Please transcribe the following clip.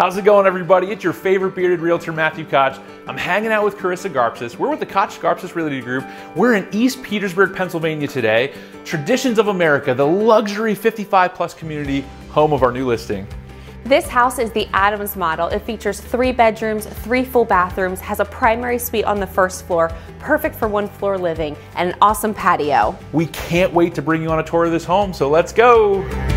How's it going, everybody? It's your favorite bearded realtor, Matthew Koch. I'm hanging out with Carissa Garpsis. We're with the Koch Garpsis Realty Group. We're in East Petersburg, Pennsylvania today. Traditions of America, the luxury 55 plus community, home of our new listing. This house is the Adams model. It features three bedrooms, three full bathrooms, has a primary suite on the first floor, perfect for one floor living, and an awesome patio. We can't wait to bring you on a tour of this home, so let's go.